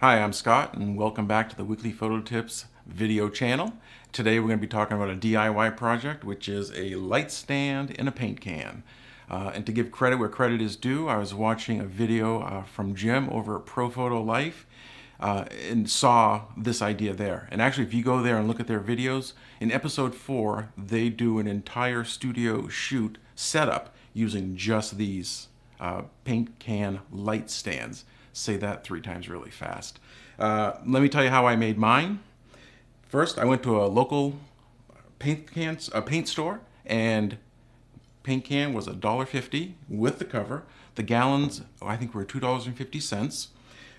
Hi, I'm Scott and welcome back to the Weekly Photo Tips video channel. Today we're going to be talking about a DIY project which is a light stand in a paint can. Uh, and to give credit where credit is due, I was watching a video uh, from Jim over at Pro Photo Life uh, and saw this idea there. And actually, if you go there and look at their videos, in episode four, they do an entire studio shoot setup using just these uh, paint can light stands. Say that three times really fast. Uh, let me tell you how I made mine. First, I went to a local paint can, a paint store, and paint can was $1.50 with the cover. The gallons, oh, I think, were $2.50.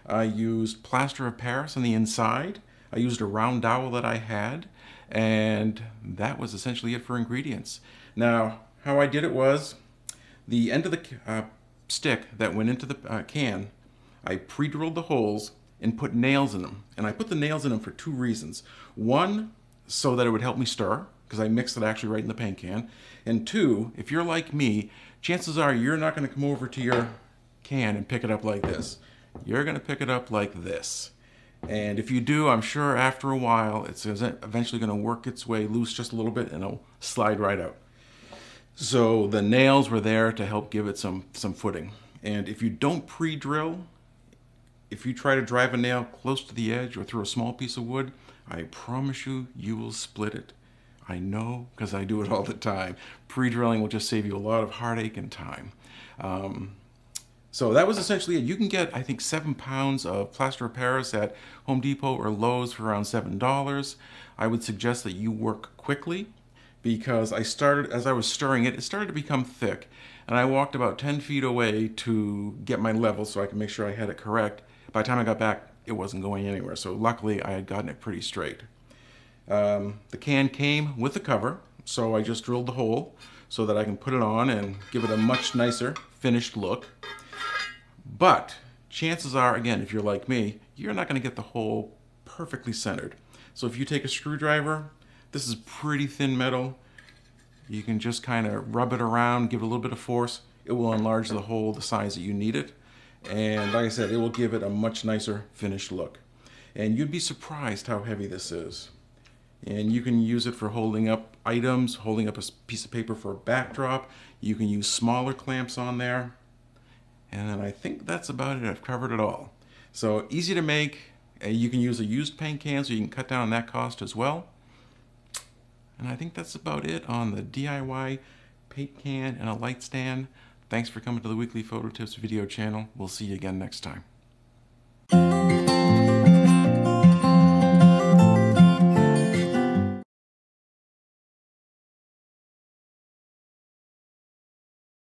I used plaster of Paris on the inside. I used a round dowel that I had, and that was essentially it for ingredients. Now, how I did it was the end of the uh, stick that went into the uh, can, I pre-drilled the holes and put nails in them. And I put the nails in them for two reasons. One, so that it would help me stir, because I mixed it actually right in the paint can. And two, if you're like me, chances are you're not going to come over to your can and pick it up like this. You're going to pick it up like this. And if you do, I'm sure after a while, it's eventually going to work its way loose just a little bit and it'll slide right out. So the nails were there to help give it some, some footing. And if you don't pre-drill, if you try to drive a nail close to the edge or through a small piece of wood, I promise you, you will split it. I know because I do it all the time. Pre-drilling will just save you a lot of heartache and time. Um, so that was essentially it. You can get, I think, seven pounds of plaster of Paris at Home Depot or Lowe's for around $7. I would suggest that you work quickly because I started, as I was stirring it, it started to become thick. And I walked about 10 feet away to get my level so I could make sure I had it correct. By the time I got back, it wasn't going anywhere. So luckily, I had gotten it pretty straight. Um, the can came with the cover, so I just drilled the hole so that I can put it on and give it a much nicer finished look. But chances are, again, if you're like me, you're not going to get the hole perfectly centered. So if you take a screwdriver this is pretty thin metal. You can just kind of rub it around, give it a little bit of force. It will enlarge the hole the size that you need it. And like I said, it will give it a much nicer finished look. And you'd be surprised how heavy this is. And you can use it for holding up items, holding up a piece of paper for a backdrop. You can use smaller clamps on there. And I think that's about it. I've covered it all. So easy to make. You can use a used paint can so you can cut down on that cost as well. And I think that's about it on the DIY paint can and a light stand. Thanks for coming to the Weekly Photo Tips video channel. We'll see you again next time.